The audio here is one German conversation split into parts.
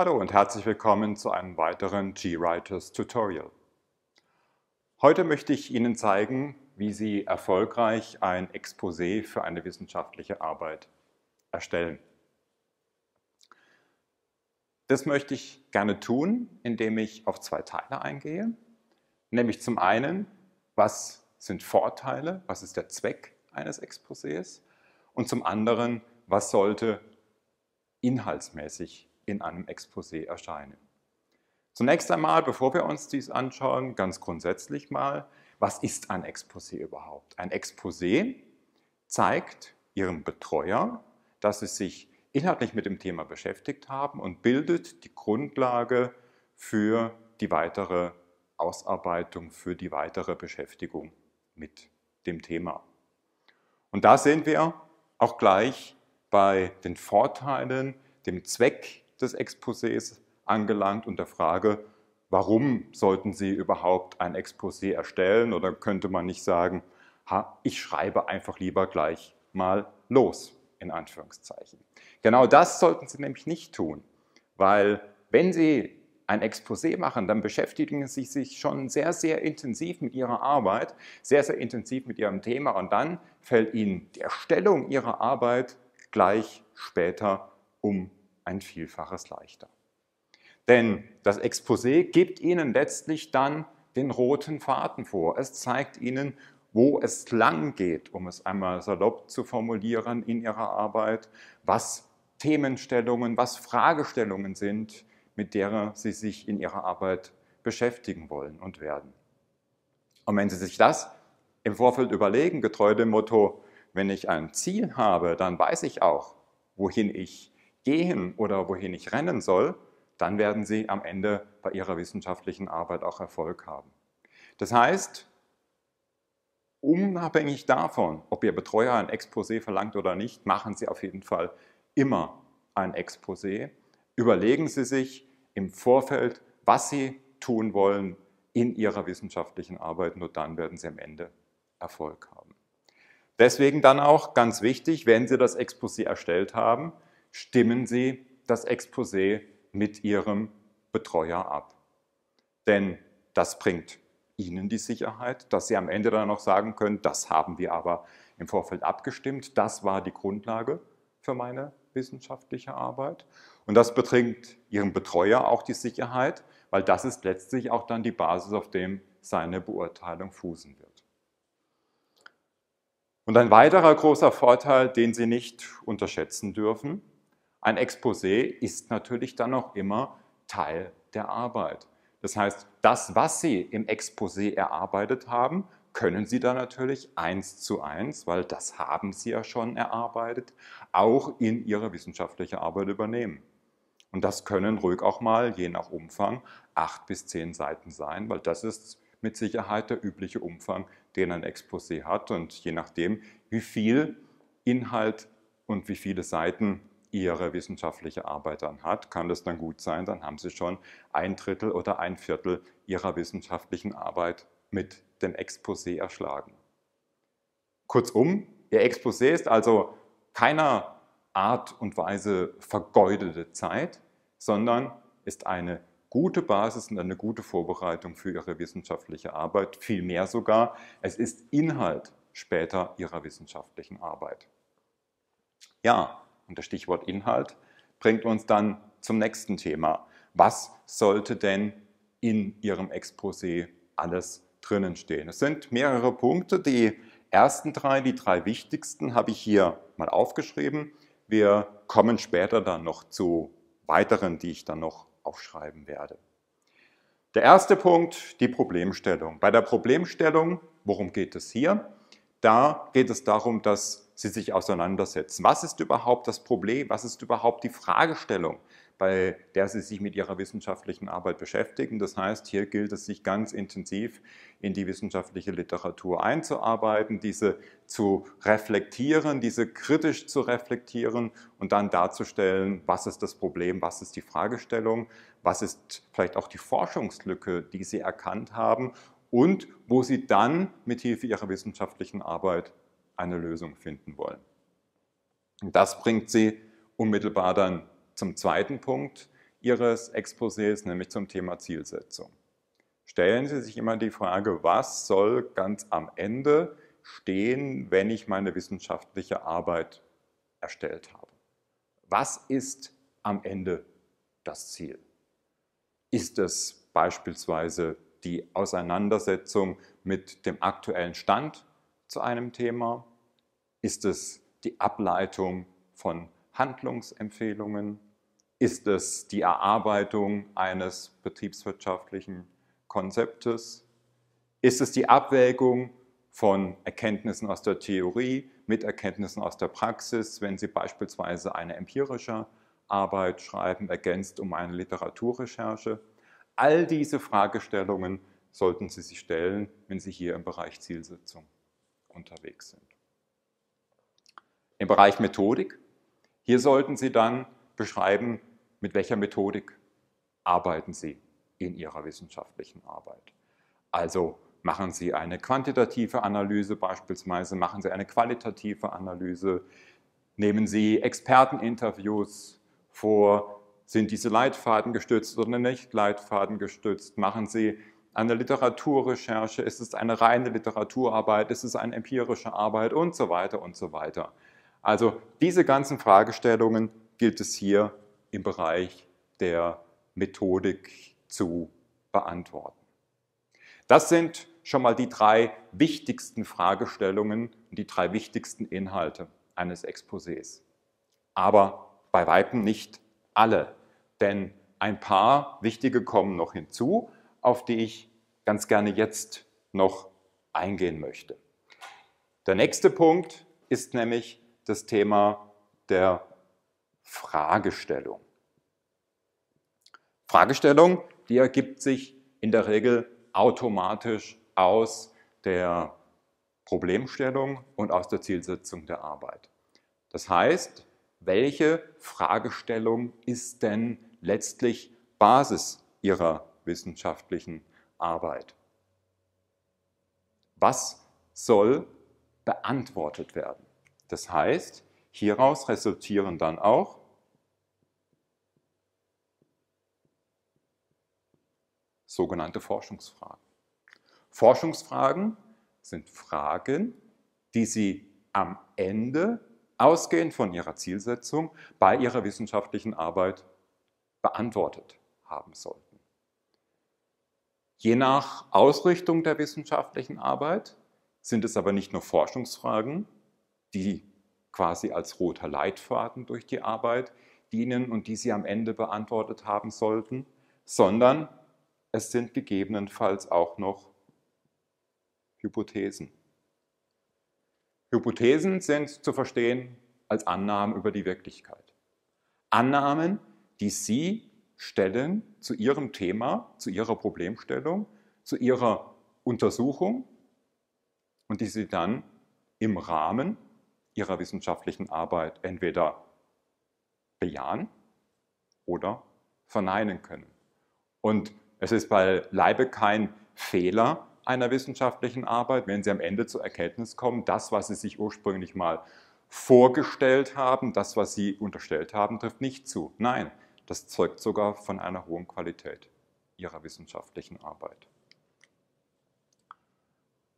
Hallo und herzlich willkommen zu einem weiteren GWriters Tutorial. Heute möchte ich Ihnen zeigen, wie Sie erfolgreich ein Exposé für eine wissenschaftliche Arbeit erstellen. Das möchte ich gerne tun, indem ich auf zwei Teile eingehe. Nämlich zum einen, was sind Vorteile, was ist der Zweck eines Exposés und zum anderen, was sollte inhaltsmäßig in einem Exposé erscheinen. Zunächst einmal, bevor wir uns dies anschauen, ganz grundsätzlich mal, was ist ein Exposé überhaupt? Ein Exposé zeigt Ihrem Betreuer, dass Sie sich inhaltlich mit dem Thema beschäftigt haben und bildet die Grundlage für die weitere Ausarbeitung, für die weitere Beschäftigung mit dem Thema. Und da sind wir auch gleich bei den Vorteilen, dem Zweck des Exposés angelangt und der Frage, warum sollten Sie überhaupt ein Exposé erstellen oder könnte man nicht sagen, ha, ich schreibe einfach lieber gleich mal los, in Anführungszeichen. Genau das sollten Sie nämlich nicht tun, weil wenn Sie ein Exposé machen, dann beschäftigen Sie sich schon sehr, sehr intensiv mit Ihrer Arbeit, sehr, sehr intensiv mit Ihrem Thema und dann fällt Ihnen die Erstellung Ihrer Arbeit gleich später um ein Vielfaches leichter. Denn das Exposé gibt Ihnen letztlich dann den roten Faden vor. Es zeigt Ihnen, wo es lang geht, um es einmal salopp zu formulieren in Ihrer Arbeit, was Themenstellungen, was Fragestellungen sind, mit deren Sie sich in Ihrer Arbeit beschäftigen wollen und werden. Und wenn Sie sich das im Vorfeld überlegen, getreu dem Motto, wenn ich ein Ziel habe, dann weiß ich auch, wohin ich gehen oder wohin ich rennen soll, dann werden Sie am Ende bei Ihrer wissenschaftlichen Arbeit auch Erfolg haben. Das heißt, unabhängig davon, ob Ihr Betreuer ein Exposé verlangt oder nicht, machen Sie auf jeden Fall immer ein Exposé. Überlegen Sie sich im Vorfeld, was Sie tun wollen in Ihrer wissenschaftlichen Arbeit, nur dann werden Sie am Ende Erfolg haben. Deswegen dann auch ganz wichtig, wenn Sie das Exposé erstellt haben, stimmen Sie das Exposé mit Ihrem Betreuer ab. Denn das bringt Ihnen die Sicherheit, dass Sie am Ende dann noch sagen können, das haben wir aber im Vorfeld abgestimmt, das war die Grundlage für meine wissenschaftliche Arbeit. Und das bringt Ihrem Betreuer auch die Sicherheit, weil das ist letztlich auch dann die Basis, auf dem seine Beurteilung fußen wird. Und ein weiterer großer Vorteil, den Sie nicht unterschätzen dürfen, ein Exposé ist natürlich dann noch immer Teil der Arbeit. Das heißt, das, was Sie im Exposé erarbeitet haben, können Sie dann natürlich eins zu eins, weil das haben Sie ja schon erarbeitet, auch in Ihre wissenschaftliche Arbeit übernehmen. Und das können ruhig auch mal, je nach Umfang, acht bis zehn Seiten sein, weil das ist mit Sicherheit der übliche Umfang, den ein Exposé hat. Und je nachdem, wie viel Inhalt und wie viele Seiten Ihre wissenschaftliche Arbeit dann hat, kann das dann gut sein, dann haben Sie schon ein Drittel oder ein Viertel Ihrer wissenschaftlichen Arbeit mit dem Exposé erschlagen. Kurzum, Ihr Exposé ist also keiner Art und Weise vergeudete Zeit, sondern ist eine gute Basis und eine gute Vorbereitung für Ihre wissenschaftliche Arbeit. Vielmehr sogar, es ist Inhalt später Ihrer wissenschaftlichen Arbeit. Ja, und das Stichwort Inhalt bringt uns dann zum nächsten Thema. Was sollte denn in Ihrem Exposé alles drinnen stehen? Es sind mehrere Punkte. Die ersten drei, die drei wichtigsten, habe ich hier mal aufgeschrieben. Wir kommen später dann noch zu weiteren, die ich dann noch aufschreiben werde. Der erste Punkt, die Problemstellung. Bei der Problemstellung, worum geht es hier? Da geht es darum, dass Sie sich auseinandersetzen. Was ist überhaupt das Problem? Was ist überhaupt die Fragestellung, bei der Sie sich mit Ihrer wissenschaftlichen Arbeit beschäftigen? Das heißt, hier gilt es, sich ganz intensiv in die wissenschaftliche Literatur einzuarbeiten, diese zu reflektieren, diese kritisch zu reflektieren und dann darzustellen, was ist das Problem, was ist die Fragestellung, was ist vielleicht auch die Forschungslücke, die Sie erkannt haben und wo Sie dann mit Hilfe Ihrer wissenschaftlichen Arbeit eine Lösung finden wollen. Das bringt Sie unmittelbar dann zum zweiten Punkt, Ihres Exposés, nämlich zum Thema Zielsetzung. Stellen Sie sich immer die Frage, was soll ganz am Ende stehen, wenn ich meine wissenschaftliche Arbeit erstellt habe? Was ist am Ende das Ziel? Ist es beispielsweise die Auseinandersetzung mit dem aktuellen Stand zu einem Thema? Ist es die Ableitung von Handlungsempfehlungen? Ist es die Erarbeitung eines betriebswirtschaftlichen Konzeptes? Ist es die Abwägung von Erkenntnissen aus der Theorie mit Erkenntnissen aus der Praxis, wenn Sie beispielsweise eine empirische Arbeit schreiben, ergänzt um eine Literaturrecherche? All diese Fragestellungen sollten Sie sich stellen, wenn Sie hier im Bereich Zielsetzung unterwegs sind. Im Bereich Methodik, hier sollten Sie dann beschreiben, mit welcher Methodik arbeiten Sie in Ihrer wissenschaftlichen Arbeit. Also machen Sie eine quantitative Analyse beispielsweise, machen Sie eine qualitative Analyse, nehmen Sie Experteninterviews vor, sind diese Leitfaden gestützt oder nicht Leitfaden gestützt, machen Sie eine Literaturrecherche, ist es eine reine Literaturarbeit, ist es eine empirische Arbeit und so weiter und so weiter. Also diese ganzen Fragestellungen gilt es hier im Bereich der Methodik zu beantworten. Das sind schon mal die drei wichtigsten Fragestellungen und die drei wichtigsten Inhalte eines Exposés. Aber bei weitem nicht alle, denn ein paar wichtige kommen noch hinzu, auf die ich ganz gerne jetzt noch eingehen möchte. Der nächste Punkt ist nämlich das Thema der Fragestellung. Fragestellung, die ergibt sich in der Regel automatisch aus der Problemstellung und aus der Zielsetzung der Arbeit. Das heißt, welche Fragestellung ist denn letztlich Basis Ihrer wissenschaftlichen Arbeit? Was soll beantwortet werden? Das heißt, hieraus resultieren dann auch sogenannte Forschungsfragen. Forschungsfragen sind Fragen, die Sie am Ende, ausgehend von Ihrer Zielsetzung, bei Ihrer wissenschaftlichen Arbeit beantwortet haben sollten. Je nach Ausrichtung der wissenschaftlichen Arbeit sind es aber nicht nur Forschungsfragen, die quasi als roter Leitfaden durch die Arbeit dienen und die Sie am Ende beantwortet haben sollten, sondern es sind gegebenenfalls auch noch Hypothesen. Hypothesen sind zu verstehen als Annahmen über die Wirklichkeit. Annahmen, die Sie stellen zu Ihrem Thema, zu Ihrer Problemstellung, zu Ihrer Untersuchung und die Sie dann im Rahmen Ihrer wissenschaftlichen Arbeit entweder bejahen oder verneinen können. Und es ist beileibe kein Fehler einer wissenschaftlichen Arbeit, wenn Sie am Ende zur Erkenntnis kommen, das, was Sie sich ursprünglich mal vorgestellt haben, das, was Sie unterstellt haben, trifft nicht zu. Nein, das zeugt sogar von einer hohen Qualität Ihrer wissenschaftlichen Arbeit.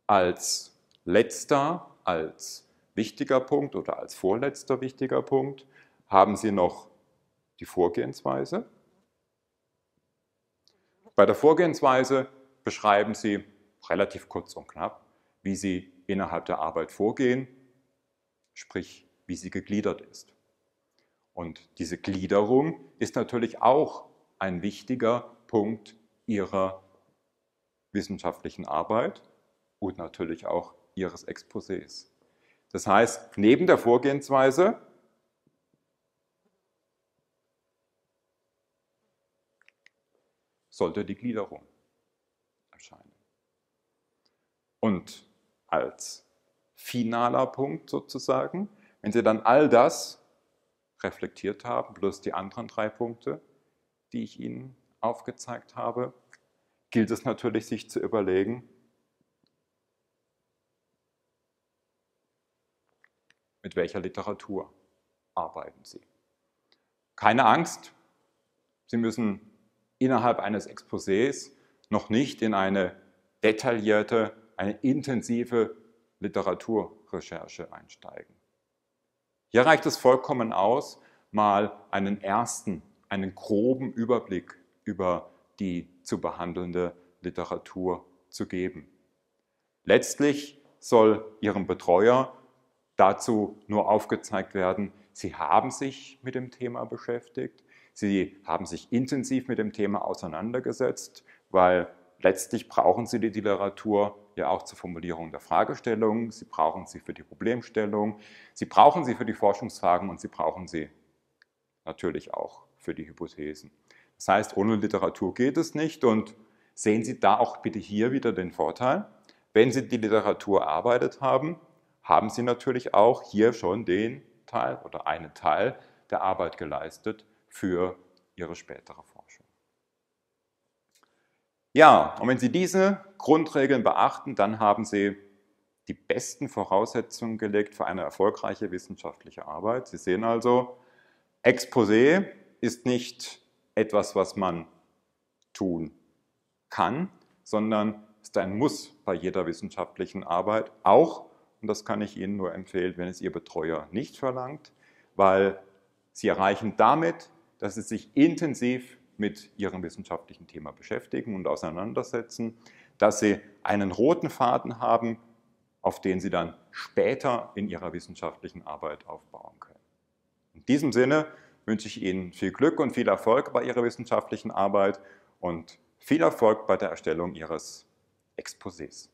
Als letzter, als wichtiger Punkt oder als vorletzter wichtiger Punkt haben Sie noch die Vorgehensweise. Bei der Vorgehensweise beschreiben Sie relativ kurz und knapp, wie Sie innerhalb der Arbeit vorgehen, sprich wie sie gegliedert ist. Und diese Gliederung ist natürlich auch ein wichtiger Punkt Ihrer wissenschaftlichen Arbeit und natürlich auch Ihres Exposés. Das heißt, neben der Vorgehensweise sollte die Gliederung erscheinen. Und als finaler Punkt sozusagen, wenn Sie dann all das reflektiert haben, plus die anderen drei Punkte, die ich Ihnen aufgezeigt habe, gilt es natürlich, sich zu überlegen, mit welcher Literatur arbeiten Sie. Keine Angst, Sie müssen innerhalb eines Exposés noch nicht in eine detaillierte, eine intensive Literaturrecherche einsteigen. Hier reicht es vollkommen aus, mal einen ersten, einen groben Überblick über die zu behandelnde Literatur zu geben. Letztlich soll Ihrem Betreuer dazu nur aufgezeigt werden, Sie haben sich mit dem Thema beschäftigt, Sie haben sich intensiv mit dem Thema auseinandergesetzt, weil letztlich brauchen Sie die Literatur ja auch zur Formulierung der Fragestellung, Sie brauchen sie für die Problemstellung, Sie brauchen sie für die Forschungsfragen und Sie brauchen sie natürlich auch für die Hypothesen. Das heißt, ohne Literatur geht es nicht und sehen Sie da auch bitte hier wieder den Vorteil. Wenn Sie die Literatur erarbeitet haben, haben Sie natürlich auch hier schon den Teil oder einen Teil der Arbeit geleistet für Ihre spätere Forschung. Ja, und wenn Sie diese Grundregeln beachten, dann haben Sie die besten Voraussetzungen gelegt für eine erfolgreiche wissenschaftliche Arbeit. Sie sehen also, Exposé ist nicht etwas, was man tun kann, sondern ist ein Muss bei jeder wissenschaftlichen Arbeit, auch, und das kann ich Ihnen nur empfehlen, wenn es Ihr Betreuer nicht verlangt, weil Sie erreichen damit, dass Sie sich intensiv mit Ihrem wissenschaftlichen Thema beschäftigen und auseinandersetzen, dass Sie einen roten Faden haben, auf den Sie dann später in Ihrer wissenschaftlichen Arbeit aufbauen können. In diesem Sinne wünsche ich Ihnen viel Glück und viel Erfolg bei Ihrer wissenschaftlichen Arbeit und viel Erfolg bei der Erstellung Ihres Exposés.